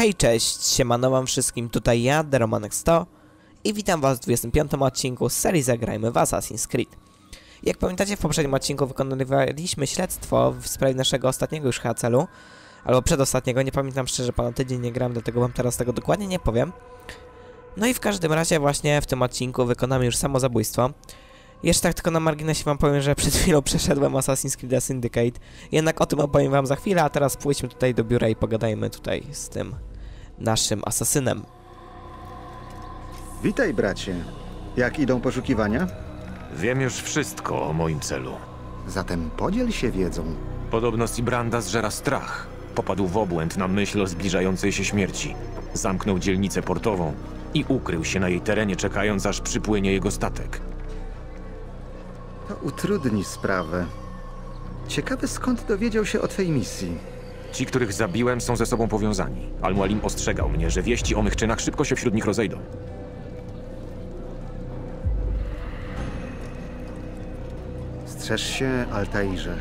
Hej, cześć, siemano wam wszystkim, tutaj ja, Deromanek100 i witam was w 25 odcinku z serii Zagrajmy w Assassin's Creed. Jak pamiętacie, w poprzednim odcinku wykonywaliśmy śledztwo w sprawie naszego ostatniego już chyba celu, albo przedostatniego, nie pamiętam szczerze, ponad tydzień nie gram, dlatego wam teraz tego dokładnie nie powiem. No i w każdym razie właśnie w tym odcinku wykonamy już samozabójstwo. Jeszcze tak tylko na marginesie wam powiem, że przed chwilą przeszedłem Assassin's Creed Syndicate. Jednak o tym opowiem wam za chwilę, a teraz pójdźmy tutaj do biura i pogadajmy tutaj z tym naszym asasynem. Witaj, bracie. Jak idą poszukiwania? Wiem już wszystko o moim celu. Zatem podziel się wiedzą. Podobno Sibranda zżera strach. Popadł w obłęd na myśl o zbliżającej się śmierci. Zamknął dzielnicę portową i ukrył się na jej terenie, czekając aż przypłynie jego statek. To utrudni sprawę. Ciekawe skąd dowiedział się o twej misji. Ci, których zabiłem, są ze sobą powiązani. Al-Mualim ostrzegał mnie, że wieści o mych czynach szybko się wśród nich rozejdą. Strzeż się, Altairze.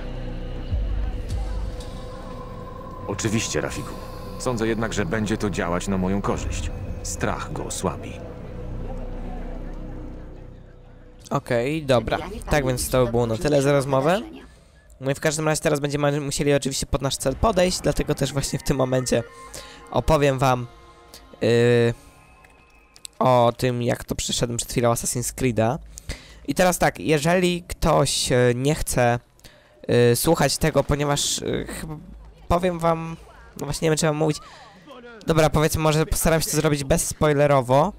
Oczywiście, Rafiku. Sądzę jednak, że będzie to działać na moją korzyść. Strach go osłabi. Okej, dobra. Tak więc to by było na tyle za rozmowę. No w każdym razie teraz będziemy musieli oczywiście pod nasz cel podejść, dlatego też właśnie w tym momencie opowiem wam yy, o tym, jak to przeszedłem przed chwilą Assassin's Creed'a. I teraz tak, jeżeli ktoś yy, nie chce yy, słuchać tego, ponieważ yy, powiem wam, no właśnie nie wiem, czy mam mówić. Dobra, powiedzmy, może postaram się to zrobić bezspoilerowo.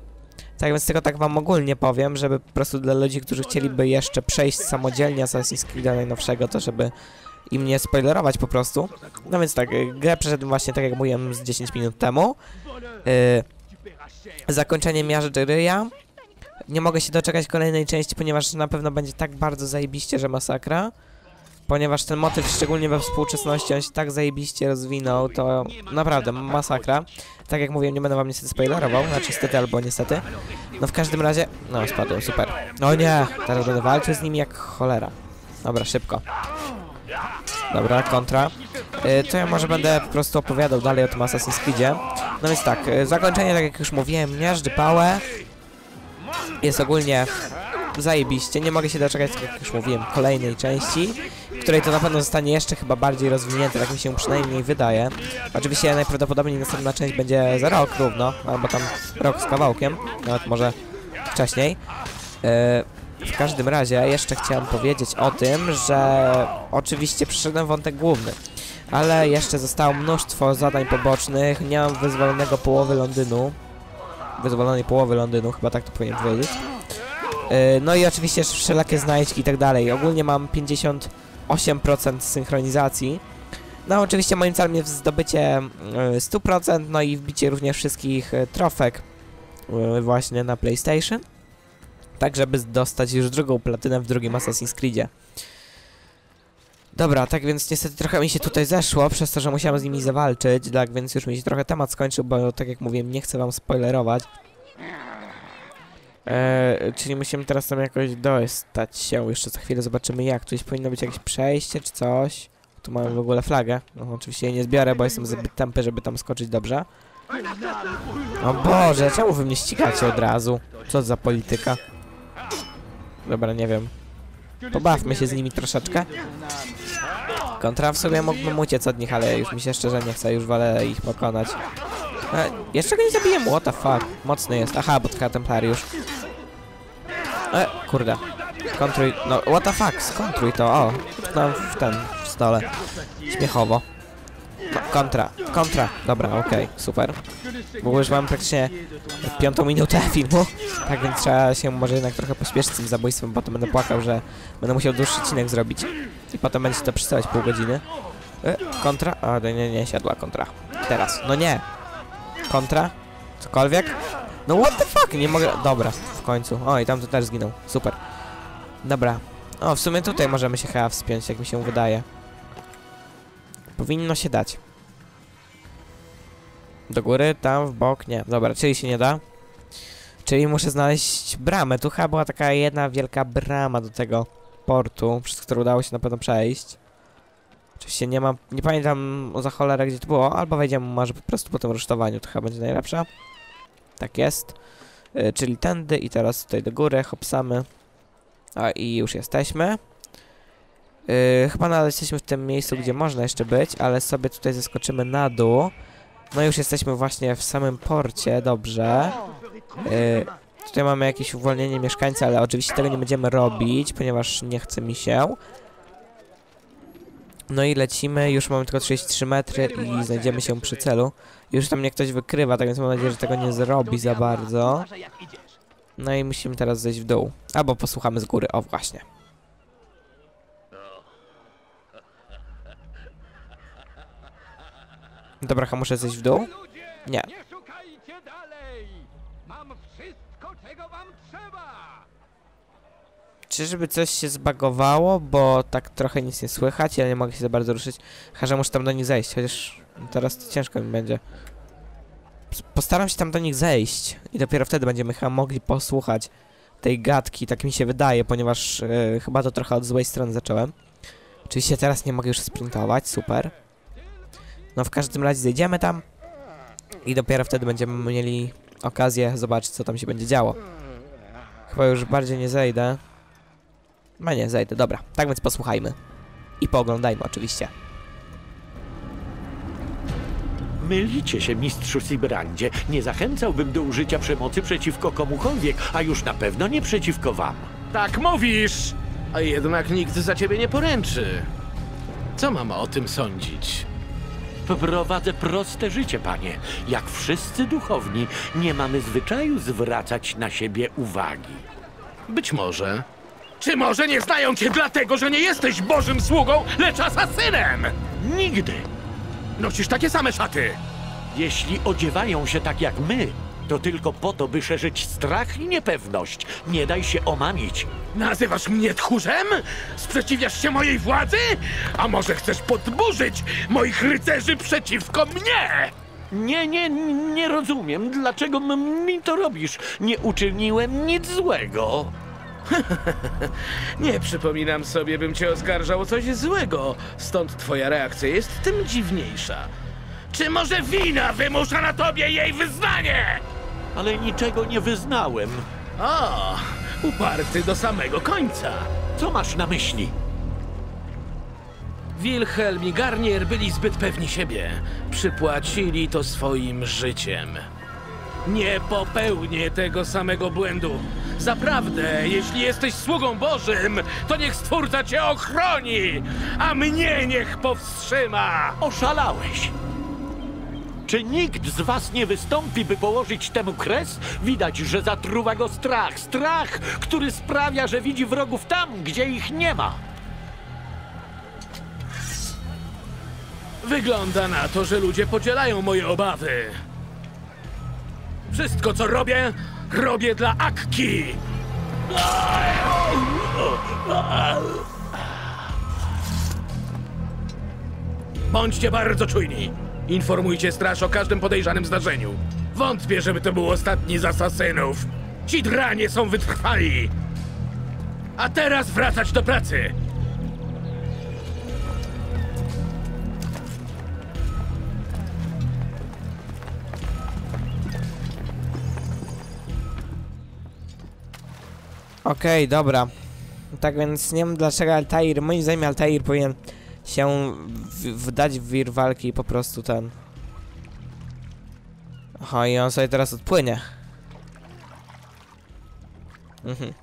Tak więc tylko tak wam ogólnie powiem, żeby po prostu dla ludzi, którzy chcieliby jeszcze przejść samodzielnie Assassin's Creed najnowszego, to żeby im nie spoilerować po prostu. No więc tak, grę przeszedłem właśnie tak jak mówiłem z 10 minut temu. Yy, zakończenie Miażdżyryja. Nie mogę się doczekać kolejnej części, ponieważ na pewno będzie tak bardzo zajebiście, że masakra. Ponieważ ten motyw, szczególnie we współczesności, on się tak zajebiście rozwinął, to naprawdę masakra. Tak jak mówiłem, nie będę wam niestety spoilerował, znaczy niestety albo niestety. No w każdym razie, no spadłem, super. O nie, teraz będę walczył z nimi jak cholera. Dobra, szybko. Dobra, kontra. Y, to ja może będę po prostu opowiadał dalej o tym Assassin's Creedzie. No więc tak, y, zakończenie, tak jak już mówiłem, miażdży pałę. Jest ogólnie zajebiście. Nie mogę się doczekać, tak jak już mówiłem, kolejnej części, której to na pewno zostanie jeszcze chyba bardziej rozwinięte, tak mi się przynajmniej wydaje. Oczywiście najprawdopodobniej następna część będzie za rok równo, albo tam rok z kawałkiem, nawet może wcześniej. Yy, w każdym razie jeszcze chciałem powiedzieć o tym, że oczywiście przyszedłem wątek główny, ale jeszcze zostało mnóstwo zadań pobocznych, nie mam wyzwolonego połowy Londynu, wyzwolonej połowy Londynu, chyba tak to powinien powiedzieć. Yy, no i oczywiście wszelakie znajdźki i tak dalej. Ogólnie mam 58% synchronizacji. No oczywiście moim celem jest zdobycie yy, 100%, no i wbicie również wszystkich yy, trofek yy, właśnie na PlayStation. Tak, żeby dostać już drugą platynę w drugim Assassin's Creedzie. Dobra, tak więc niestety trochę mi się tutaj zeszło, przez to, że musiałem z nimi zawalczyć, tak więc już mi się trochę temat skończył, bo tak jak mówiłem, nie chcę wam spoilerować. Eee, czyli musimy teraz tam jakoś dostać się. Jeszcze za chwilę zobaczymy jak. Tu powinno być jakieś przejście czy coś. Tu mamy w ogóle flagę. No, oczywiście jej nie zbiorę, bo jestem zbyt tępy, żeby tam skoczyć dobrze. O Boże, czemu wy mnie ścigacie od razu? Co za polityka? Dobra, nie wiem. Pobawmy się z nimi troszeczkę. Kontra w sobie mógłbym uciec od nich, ale już mi się szczerze nie chce, już wolę ich pokonać. E, jeszcze go nie zabiję, what the fuck. Mocny jest. Aha, bo tylko templariusz. E, kurde. Kontruj, no what the fuck, skontruj to, o. No, w ten, w stole. Śmiechowo. No, kontra, kontra. Dobra, okej, super. W ogóle już mam praktycznie piątą minutę filmu, tak więc trzeba się może jednak trochę pośpieszyć z tym zabójstwem, potem będę płakał, że będę musiał dłuższy odcinek zrobić. I potem będzie to przystawać pół godziny. E, kontra? A, nie, nie, siadła kontra. Teraz, no nie. Kontra? Cokolwiek? No what the fuck, nie mogę... Dobra, w końcu. O, i tam to też zginął. Super. Dobra. O, w sumie tutaj możemy się chyba wspiąć, jak mi się wydaje. Powinno się dać. Do góry, tam, w bok, nie. Dobra, czyli się nie da. Czyli muszę znaleźć bramę. Tu chyba była taka jedna wielka brama do tego portu, przez którą udało się na pewno przejść. Oczywiście nie mam, nie pamiętam za cholerę gdzie to było, albo wejdziemy może po prostu po tym rusztowaniu, to chyba będzie najlepsze. Tak jest. Y, czyli tędy i teraz tutaj do góry, hopsamy. A i już jesteśmy. Yy, chyba nadal jesteśmy w tym miejscu, gdzie można jeszcze być, ale sobie tutaj zeskoczymy na dół. No już jesteśmy właśnie w samym porcie, dobrze. Yy, tutaj mamy jakieś uwolnienie mieszkańca, ale oczywiście tego nie będziemy robić, ponieważ nie chce mi się. No i lecimy, już mamy tylko 33 metry i znajdziemy się przy celu. Już tam mnie ktoś wykrywa, tak więc mam nadzieję, że tego nie zrobi za bardzo. No i musimy teraz zejść w dół. Albo posłuchamy z góry, o właśnie. Dobra, muszę zejść w dół? Nie. Czyżby coś się zbagowało, bo tak trochę nic nie słychać, ja nie mogę się za bardzo ruszyć. Chyba, muszę tam do nich zejść, chociaż teraz to ciężko mi będzie. Postaram się tam do nich zejść i dopiero wtedy będziemy chyba mogli posłuchać tej gadki, tak mi się wydaje, ponieważ e, chyba to trochę od złej strony zacząłem. Oczywiście teraz nie mogę już sprintować, super. No w każdym razie zejdziemy tam i dopiero wtedy będziemy mieli okazję zobaczyć, co tam się będzie działo. Chyba już bardziej nie zejdę. No nie, zejdę, dobra. Tak więc posłuchajmy. I pooglądajmy oczywiście. Mylicie się, mistrzu Sibrandzie. Nie zachęcałbym do użycia przemocy przeciwko komukolwiek, a już na pewno nie przeciwko wam. Tak mówisz! A jednak nikt za ciebie nie poręczy. Co mam o tym sądzić? Prowadzę proste życie, panie. Jak wszyscy duchowni, nie mamy zwyczaju zwracać na siebie uwagi. Być może. Czy może nie znają cię dlatego, że nie jesteś bożym sługą, lecz asasynem? Nigdy! Nosisz takie same szaty. Jeśli odziewają się tak jak my, to tylko po to, by szerzyć strach i niepewność. Nie daj się omamić. Nazywasz mnie tchórzem? Sprzeciwiasz się mojej władzy? A może chcesz podburzyć moich rycerzy przeciwko mnie? Nie, nie, nie rozumiem, dlaczego mi to robisz. Nie uczyniłem nic złego. Nie przypominam sobie, bym cię oskarżał o coś złego, stąd twoja reakcja jest tym dziwniejsza. Czy może wina wymusza na tobie jej wyznanie? Ale niczego nie wyznałem. O, uparty do samego końca. Co masz na myśli? Wilhelm i Garnier byli zbyt pewni siebie. Przypłacili to swoim życiem. Nie popełnię tego samego błędu. Zaprawdę, jeśli jesteś sługą Bożym, to niech Stwórca cię ochroni, a mnie niech powstrzyma. Oszalałeś! Czy nikt z was nie wystąpi, by położyć temu kres? Widać, że zatruwa go strach. Strach, który sprawia, że widzi wrogów tam, gdzie ich nie ma. Wygląda na to, że ludzie podzielają moje obawy. Wszystko, co robię, robię dla Akki. Bądźcie bardzo czujni. Informujcie straż o każdym podejrzanym zdarzeniu. Wątpię, żeby to był ostatni z asasynów. Ci dranie są wytrwali. A teraz wracać do pracy. Okej, dobra. Tak więc nie wiem dlaczego Altair, moim zdaniem Altair powinien się wdać w wir walki i po prostu ten... Aha, i on sobie teraz odpłynie. Mhm.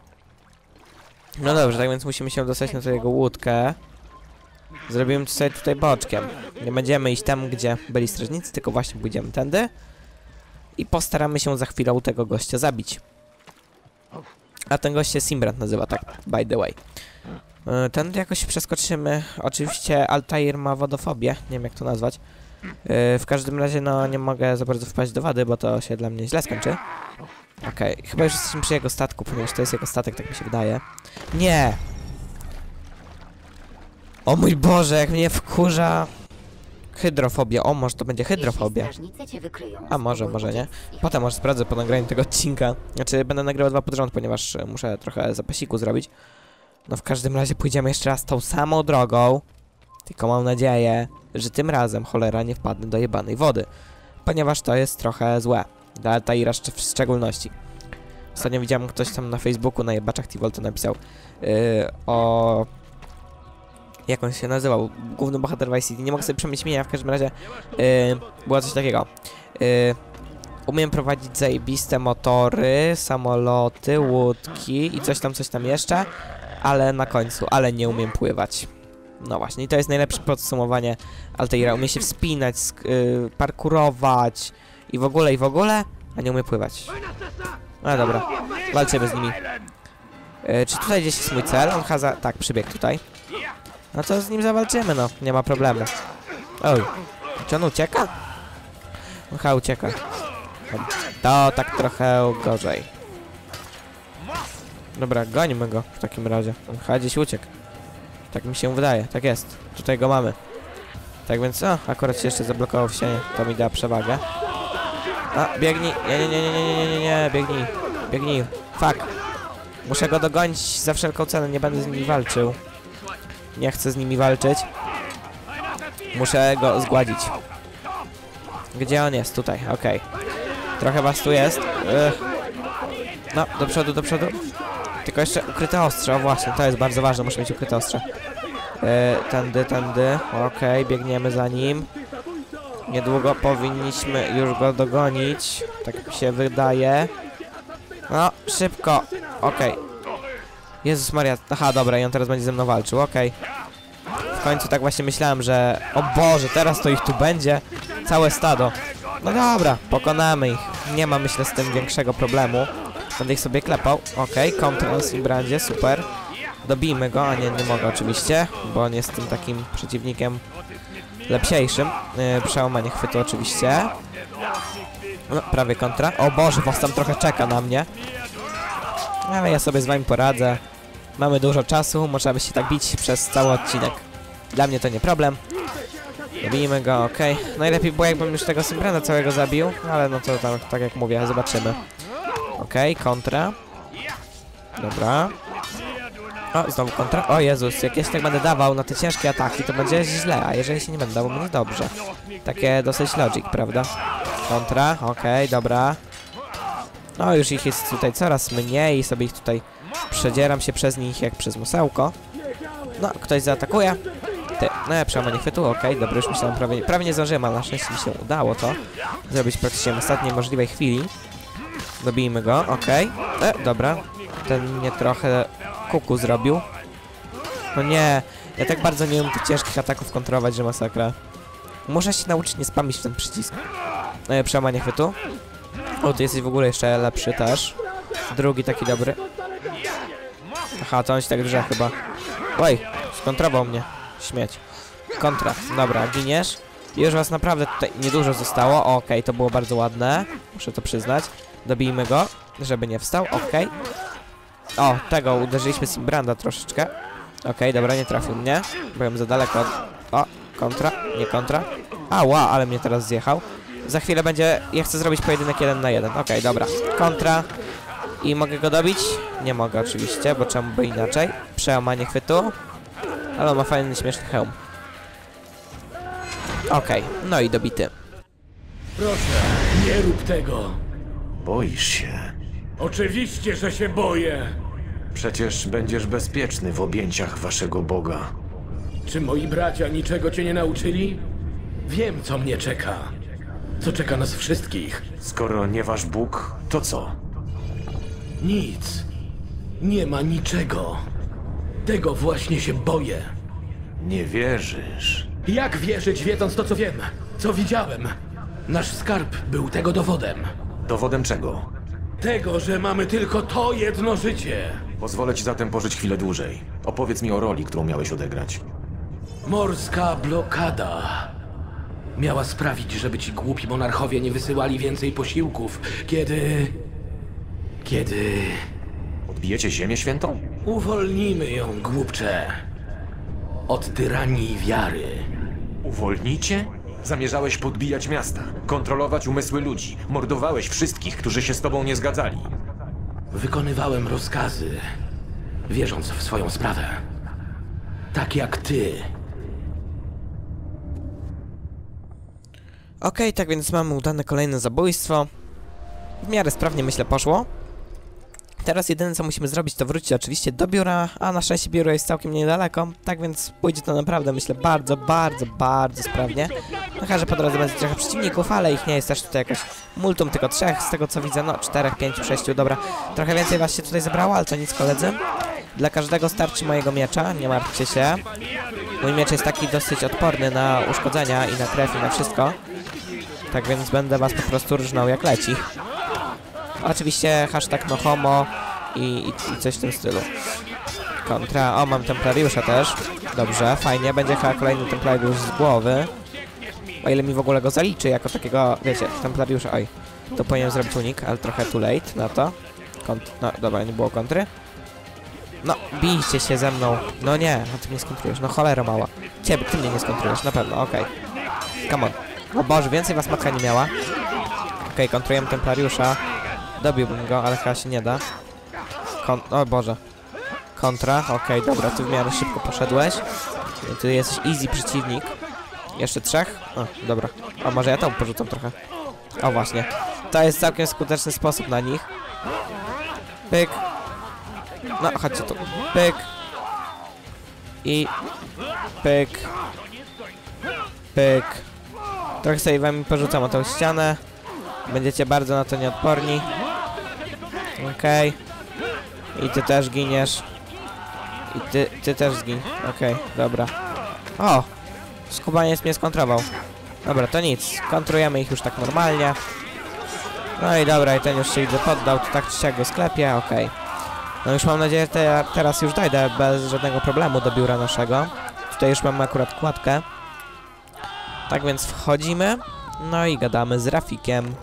No dobrze, tak więc musimy się dostać na tę jego łódkę. Zrobimy sobie tutaj boczkiem. Nie będziemy iść tam, gdzie byli strażnicy, tylko właśnie pójdziemy tędy. I postaramy się za chwilę tego gościa zabić. A ten gość się Simbrand nazywa, tak, by the way. Yy, Ten jakoś przeskoczymy. Oczywiście Altair ma wodofobię, nie wiem jak to nazwać. Yy, w każdym razie, no nie mogę za bardzo wpaść do wody, bo to się dla mnie źle skończy. Okej, chyba już jesteśmy przy jego statku, ponieważ to jest jego statek, tak mi się wydaje. Nie! O mój Boże, jak mnie wkurza... Hydrofobia, o może to będzie hydrofobia. A może, może nie. Potem może sprawdzę po nagraniu tego odcinka. Znaczy, będę nagrywał dwa pod rząd, ponieważ e, muszę trochę zapasiku zrobić. No w każdym razie pójdziemy jeszcze raz tą samą drogą. Tylko mam nadzieję, że tym razem cholera nie wpadnę do jebanej wody. Ponieważ to jest trochę złe. Dla szcz- w szczególności. Ostatnio widziałem ktoś tam na Facebooku, na jebaczach Tivolta napisał yy, o... Jak on się nazywał? Główny bohater Vice City. Nie mogę sobie przemyśleć imienia, w każdym razie yy, było coś takiego. Yy, umiem prowadzić zajebiste motory, samoloty, łódki i coś tam, coś tam jeszcze, ale na końcu, ale nie umiem pływać. No właśnie, i to jest najlepsze podsumowanie Altaira. Umie się wspinać, yy, parkurować i w ogóle, i w ogóle, a nie umie pływać. No dobra, walczymy z nimi. Yy, czy tutaj gdzieś jest mój cel? On haza... Tak, przybiegł tutaj. No to z nim zawalczymy, no. Nie ma problemu. Oj. Czy on ucieka? Chyba ucieka. To tak trochę gorzej. Dobra, gońmy go w takim razie. On chyba gdzieś uciekł. Tak mi się wydaje, tak jest. Tutaj go mamy. Tak więc, o, akurat się jeszcze zablokował w ścianie. To mi da przewagę. A, biegnij. Nie, nie, nie, nie, nie, nie, nie, nie, biegnij. Biegnij. Fuck. Muszę go dogonić za wszelką cenę, nie będę z nimi walczył. Nie chcę z nimi walczyć. Muszę go zgładzić. Gdzie on jest? Tutaj, okej. Trochę was tu jest. Ech. No, do przodu, do przodu. Tylko jeszcze ukryte ostrze, o właśnie, to jest bardzo ważne, muszę mieć ukryte ostrze. E, tędy, tędy, okej, biegniemy za nim. Niedługo powinniśmy już go dogonić, tak mi się wydaje. No, szybko, okej. Jezus Maria, aha, dobra, i on teraz będzie ze mną walczył, okej. W końcu tak właśnie myślałem, że... O Boże, teraz to ich tu będzie. Całe stado. No dobra, pokonamy ich. Nie ma myślę z tym większego problemu. Będę ich sobie klepał. Okej, okay, kontra na Simbrandzie, super. Dobijmy go, a nie, nie mogę oczywiście, bo on jest tym takim przeciwnikiem lepsiejszym. Yy, przełamanie chwytu oczywiście. No, prawie kontra. O Boże, was tam trochę czeka na mnie. Ale ja sobie z wami poradzę. Mamy dużo czasu, możemy się tak bić przez cały odcinek. Dla mnie to nie problem. Zabijmy go, okej. Najlepiej było jakbym już tego Simbrana całego zabił, ale no to tam, tak jak mówię, zobaczymy. Okej, kontra. Dobra. O, znowu kontra. O Jezus, jak ja się tak będę dawał na te ciężkie ataki, to będzie źle, a jeżeli się nie będę dawał, będzie dobrze. Takie dosyć logic, prawda? Kontra, okej, dobra. No, już ich jest tutaj coraz mniej sobie ich tutaj przedzieram się przez nich jak przez musełko. No, ktoś zaatakuje. Ty, no, przełamanie chwytu, okej, dobra, już myślałem, prawie, prawie nie zdążyłem, ale na szczęście mi się udało to zrobić praktycznie w ostatniej możliwej chwili. Dobijmy go, okej. E, dobra. Ten mnie trochę kuku zrobił. No nie, ja tak bardzo nie umiem tych ciężkich ataków kontrolować, że masakra. Muszę się nauczyć nie spamić w ten przycisk. E, przełamanie chwytu. O, ty jesteś w ogóle jeszcze lepszy też. Drugi taki dobry. Aha, to on się tak drze chyba. Oj, skontrował mnie. Śmieć. Kontra. Dobra, giniesz. Już was naprawdę tutaj niedużo zostało. Okej, to było bardzo ładne. Muszę to przyznać. Dobijmy go, żeby nie wstał. Okej. O, tego uderzyliśmy Simbranda troszeczkę. Okej, dobra, nie trafił mnie. Byłem za daleko. O, kontra, nie kontra. Ała, ale mnie teraz zjechał. Za chwilę będzie... Ja chcę zrobić pojedynek jeden na jeden. Okej, dobra. Kontra. I mogę go dobić? Nie mogę oczywiście, bo czemu by inaczej. Przełamanie chwytu. Ale ma fajny, śmieszny hełm. Okej, no i dobity. Proszę, nie rób tego. Boisz się. Oczywiście, że się boję. Przecież będziesz bezpieczny w objęciach waszego Boga. Czy moi bracia niczego cię nie nauczyli? Wiem, co mnie czeka. Co czeka nas wszystkich. Skoro nie wasz Bóg, to co? Nic. Nie ma niczego. Tego właśnie się boję. Nie wierzysz. Jak wierzyć, wiedząc to, co wiem, co widziałem? Nasz skarb był tego dowodem. Dowodem czego? Tego, że mamy tylko to jedno życie. Pozwolę ci zatem pożyć chwilę dłużej. Opowiedz mi o roli, którą miałeś odegrać. Morska blokada. Miała sprawić, żeby ci głupi monarchowie nie wysyłali więcej posiłków, kiedy. Kiedy. Odbijecie Ziemię Świętą? Uwolnimy ją, głupcze. Od tyranii wiary. Uwolnicie? Zamierzałeś podbijać miasta, kontrolować umysły ludzi, mordowałeś wszystkich, którzy się z tobą nie zgadzali. Wykonywałem rozkazy, wierząc w swoją sprawę. Tak jak ty. Okej, tak więc mamy udane kolejne zabójstwo. W miarę sprawnie myślę poszło. Teraz jedyne co musimy zrobić to wrócić oczywiście do biura, a na szczęście biuro jest całkiem niedaleko, tak więc pójdzie to naprawdę myślę bardzo, bardzo, bardzo sprawnie. No że po drodze będzie trochę przeciwników, ale ich nie jest też tutaj jakoś multum, tylko trzech, z tego co widzę, no czterech, pięciu, sześciu, dobra. Trochę więcej was się tutaj zebrało, ale to nic koledzy. Dla każdego starczy mojego miecza, nie martwcie się. Mój miecz jest taki dosyć odporny na uszkodzenia i na krew i na wszystko. Tak więc będę was po prostu różnął jak leci. Oczywiście hashtag no homo i, i, i coś w tym stylu. Kontra. O, mam templariusza też. Dobrze, fajnie. Będzie chyba kolejny templariusz z głowy. O ile mi w ogóle go zaliczy jako takiego, wiecie, templariusza. Oj, to powinienem zrobić unik, ale trochę too late na to. Kont no, dobra, nie było kontry. No, bijcie się ze mną. No nie, a ty mnie skontrujesz. No cholera mała. Ciebie, ty mnie nie skontrujesz, na pewno, okej. Come on. O Boże, więcej was matka nie miała. Okej, kontrujemy templariusza. Dobiłbym go, ale chyba się nie da. Kon o Boże. Kontra, okej, dobra, ty w miarę szybko poszedłeś. Ty jesteś easy przeciwnik. Jeszcze trzech? O, dobra. A może ja tam porzucam trochę. O właśnie. To jest całkiem skuteczny sposób na nich. Pyk. No, chodźcie tu. Pyk. I... Pyk. Pyk. Trochę sobie wami porzucam o tą ścianę. Będziecie bardzo na to nieodporni. Okej. I ty też giniesz. I ty, ty też zgin. Okej, dobra. O! Skubaniec mnie skontrował. Dobra, to nic. Kontrujemy ich już tak normalnie. No i dobra, i ten już się widzę poddał, to tak czy siak go sklepie, okej. No już mam nadzieję, że te, teraz już dojdę bez żadnego problemu do biura naszego. Tutaj już mamy akurat kładkę. Tak więc wchodzimy. No i gadamy z Rafikiem.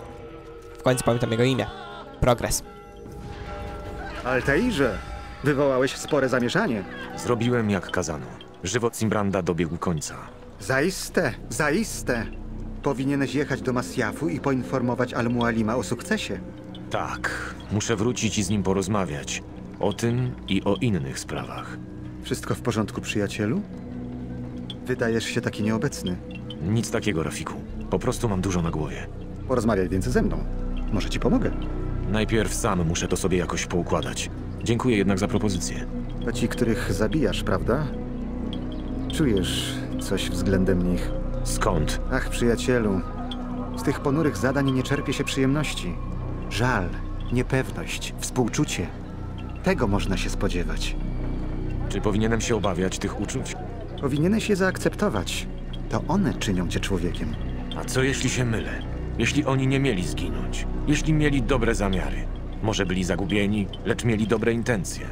W końcu pamiętam jego imię. Progres. Altairze, wywołałeś spore zamieszanie. Zrobiłem jak kazano. Żywot Simbranda dobiegł końca. Zaiste, zaiste. Powinieneś jechać do Masjafu i poinformować Al-Mualima o sukcesie. Tak, muszę wrócić i z nim porozmawiać. O tym i o innych sprawach. Wszystko w porządku, przyjacielu? Wydajesz się taki nieobecny. Nic takiego, Rafiku. Po prostu mam dużo na głowie. Porozmawiaj więc ze mną. Może ci pomogę. Najpierw sam muszę to sobie jakoś poukładać. Dziękuję jednak za propozycję. To ci, których zabijasz, prawda? Czujesz coś względem nich. Skąd? Ach, przyjacielu, z tych ponurych zadań nie czerpie się przyjemności. Żal, niepewność, współczucie. Tego można się spodziewać. Czy powinienem się obawiać tych uczuć? Powinieneś je zaakceptować. To one czynią cię człowiekiem. A co jeśli się mylę? Jeśli oni nie mieli zginąć? Jeśli mieli dobre zamiary? Może byli zagubieni, lecz mieli dobre intencje?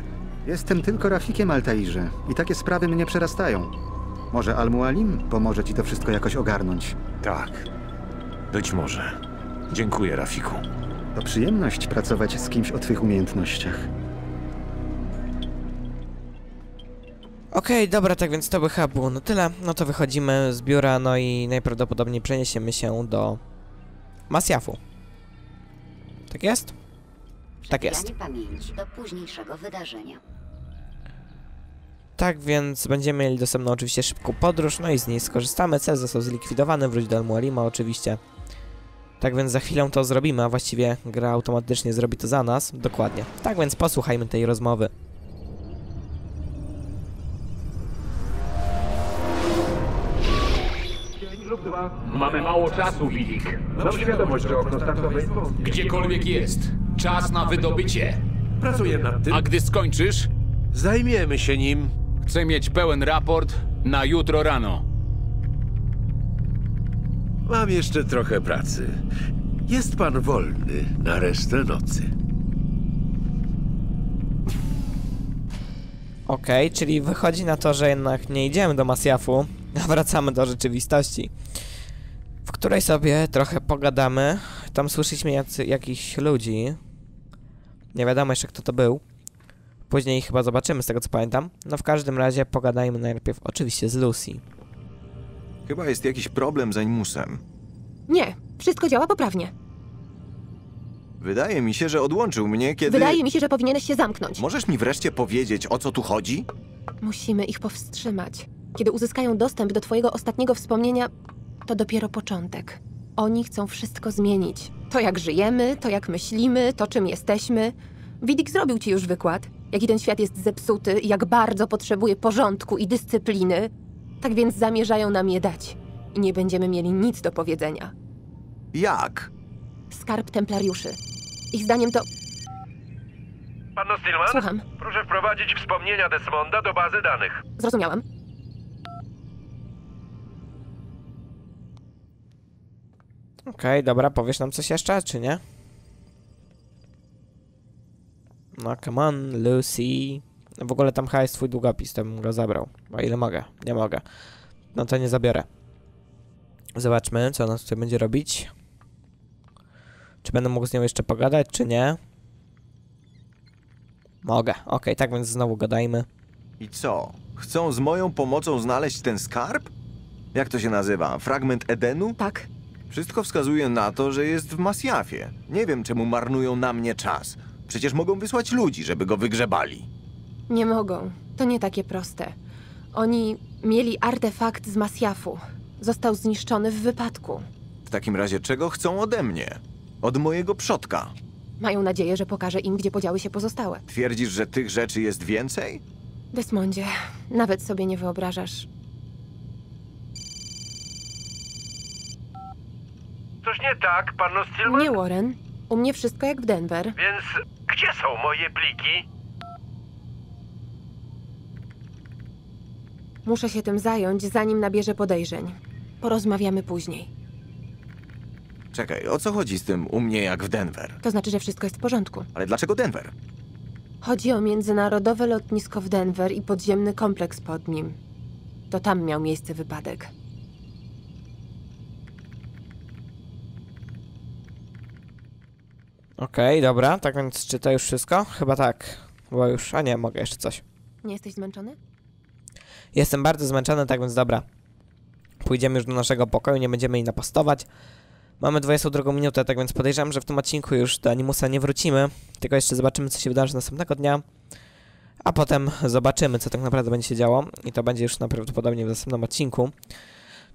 Jestem tylko Rafikiem Altairze i takie sprawy mnie przerastają. Może Al-Mualim pomoże ci to wszystko jakoś ogarnąć. Tak. Być może. Dziękuję, Rafiku. To przyjemność pracować z kimś o twych umiejętnościach. Okej, dobra, tak więc to by chyba było na tyle. No to wychodzimy z biura, no i najprawdopodobniej przeniesiemy się do Masjafu. Tak jest? Tak jest. Pamięci do późniejszego wydarzenia. Tak więc będziemy mieli dostępną oczywiście szybką podróż, no i z niej skorzystamy. Cel został zlikwidowany, wróć do Almualima oczywiście. Tak więc za chwilę to zrobimy, a właściwie gra automatycznie zrobi to za nas. Dokładnie. Tak więc posłuchajmy tej rozmowy. Czasu, Widik. Mam świadomość, że okno startowe jest wąskie. Gdziekolwiek jest. Czas na wydobycie. Pracuję nad tym. A gdy skończysz, Zajmiemy się nim. chcę mieć pełen raport na jutro rano. Mam jeszcze trochę pracy. Jest pan wolny na resztę nocy. Okej, czyli wychodzi na to, że jednak nie idziemy do Masjafu, a wracamy do rzeczywistości, której sobie trochę pogadamy. Tam słyszeliśmy jacy, jakichś ludzi. Nie wiadomo jeszcze kto to był. Później chyba zobaczymy z tego co pamiętam. No w każdym razie pogadajmy najpierw oczywiście z Lucy. Chyba jest jakiś problem z Animusem. Nie, wszystko działa poprawnie. Wydaje mi się, że odłączył mnie, kiedy... Wydaje mi się, że powinieneś się zamknąć. Możesz mi wreszcie powiedzieć, o co tu chodzi? Musimy ich powstrzymać. Kiedy uzyskają dostęp do twojego ostatniego wspomnienia, to dopiero początek. Oni chcą wszystko zmienić. To jak żyjemy, to jak myślimy, to czym jesteśmy. Widik zrobił ci już wykład, jaki ten świat jest zepsuty i jak bardzo potrzebuje porządku i dyscypliny. Tak więc zamierzają nam je dać. I nie będziemy mieli nic do powiedzenia. Jak? Skarb templariuszy. Ich zdaniem to... Panno Stillman? Słucham. Proszę wprowadzić wspomnienia Desmonda do bazy danych. Zrozumiałam. Okej, dobra, powiesz nam coś jeszcze, czy nie? No, come on, Lucy. W ogóle tam chyba jest twój długopis, to bym go zabrał. O ile mogę, nie mogę. No to nie zabiorę. Zobaczmy, co ona tutaj będzie robić. Czy będę mógł z nią jeszcze pogadać, czy nie? Mogę, okej, tak więc znowu gadajmy. I co? Chcą z moją pomocą znaleźć ten skarb? Jak to się nazywa? Fragment Edenu? Tak. Wszystko wskazuje na to, że jest w Masjafie. Nie wiem, czemu marnują na mnie czas. Przecież mogą wysłać ludzi, żeby go wygrzebali. Nie mogą. To nie takie proste. Oni mieli artefakt z Masjafu. Został zniszczony w wypadku. W takim razie czego chcą ode mnie? Od mojego przodka. Mają nadzieję, że pokaże im, gdzie podziały się pozostałe. Twierdzisz, że tych rzeczy jest więcej? Desmondzie, nawet sobie nie wyobrażasz. Coś nie tak, panno Stillman? Nie, Warren. U mnie wszystko jak w Denver. Więc gdzie są moje pliki? Muszę się tym zająć, zanim nabierze podejrzeń. Porozmawiamy później. Czekaj, o co chodzi z tym u mnie jak w Denver? To znaczy, że wszystko jest w porządku. Ale dlaczego Denver? Chodzi o międzynarodowe lotnisko w Denver i podziemny kompleks pod nim. To tam miał miejsce wypadek. Okej, dobra, tak więc czy to już wszystko? Chyba tak. Bo już, a nie, mogę jeszcze coś. Nie jesteś zmęczony? Jestem bardzo zmęczony, tak więc dobra. Pójdziemy już do naszego pokoju, nie będziemy jej napastować. Mamy 22 minutę, tak więc podejrzewam, że w tym odcinku już do Animusa nie wrócimy. Tylko jeszcze zobaczymy, co się wydarzy następnego dnia. A potem zobaczymy, co tak naprawdę będzie się działo. I to będzie już najprawdopodobniej w następnym odcinku.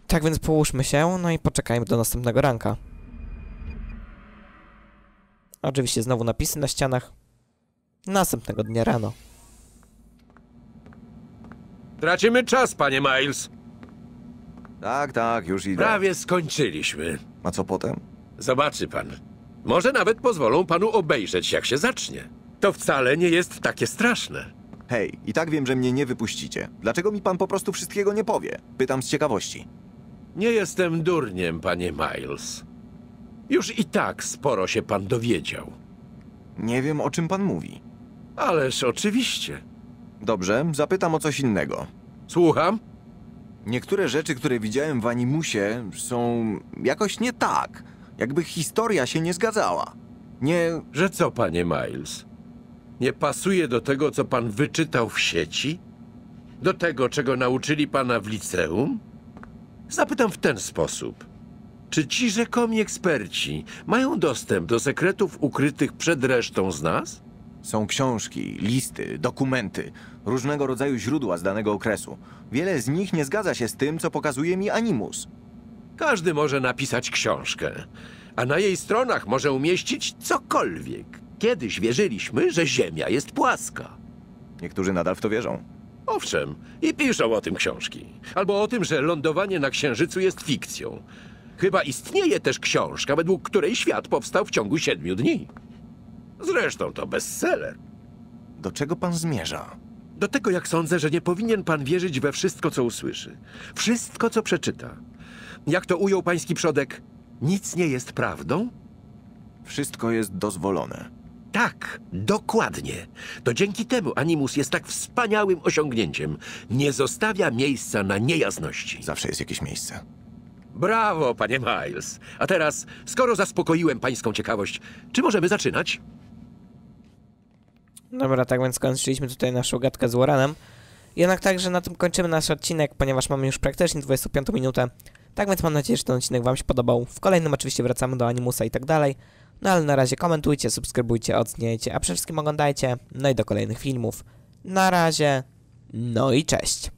Tak więc połóżmy się, no i poczekajmy do następnego ranka. Oczywiście znowu napisy na ścianach. Następnego dnia rano. Tracimy czas, panie Miles. Tak, tak, już idę. Prawie skończyliśmy. A co potem? Zobaczy pan. Może nawet pozwolą panu obejrzeć, jak się zacznie. To wcale nie jest takie straszne. Hej, i tak wiem, że mnie nie wypuścicie. Dlaczego mi pan po prostu wszystkiego nie powie? Pytam z ciekawości. Nie jestem durniem, panie Miles. Już i tak sporo się pan dowiedział. Nie wiem, o czym pan mówi. Ależ oczywiście. Dobrze, zapytam o coś innego. Słucham? Niektóre rzeczy, które widziałem w Animusie, są jakoś nie tak. Jakby historia się nie zgadzała. Nie. Że co, panie Miles? Nie pasuje do tego, co pan wyczytał w sieci? Do tego, czego nauczyli pana w liceum? Zapytam w ten sposób. Czy ci rzekomi eksperci mają dostęp do sekretów ukrytych przed resztą z nas? Są książki, listy, dokumenty, różnego rodzaju źródła z danego okresu. Wiele z nich nie zgadza się z tym, co pokazuje mi Animus. Każdy może napisać książkę, a na jej stronach może umieścić cokolwiek. Kiedyś wierzyliśmy, że Ziemia jest płaska. Niektórzy nadal w to wierzą. Owszem, i piszą o tym książki. Albo o tym, że lądowanie na Księżycu jest fikcją. Chyba istnieje też książka, według której świat powstał w ciągu siedmiu dni. Zresztą to bestseller. Do czego pan zmierza? Do tego, jak sądzę, że nie powinien pan wierzyć we wszystko, co usłyszy. Wszystko, co przeczyta. Jak to ujął pański przodek, nic nie jest prawdą? Wszystko jest dozwolone. Tak, dokładnie. To dzięki temu Animus jest tak wspaniałym osiągnięciem. Nie zostawia miejsca na niejasności. Zawsze jest jakieś miejsce. Brawo, panie Miles. A teraz, skoro zaspokoiłem pańską ciekawość, czy możemy zaczynać? Dobra, tak więc skończyliśmy tutaj naszą gadkę z Warrenem. Jednak także na tym kończymy nasz odcinek, ponieważ mamy już praktycznie 25 minutę. Tak więc mam nadzieję, że ten odcinek wam się podobał. W kolejnym oczywiście wracamy do Animusa i tak dalej. No ale na razie komentujcie, subskrybujcie, oceniajcie, a przede wszystkim oglądajcie. No i do kolejnych filmów. Na razie. No i cześć.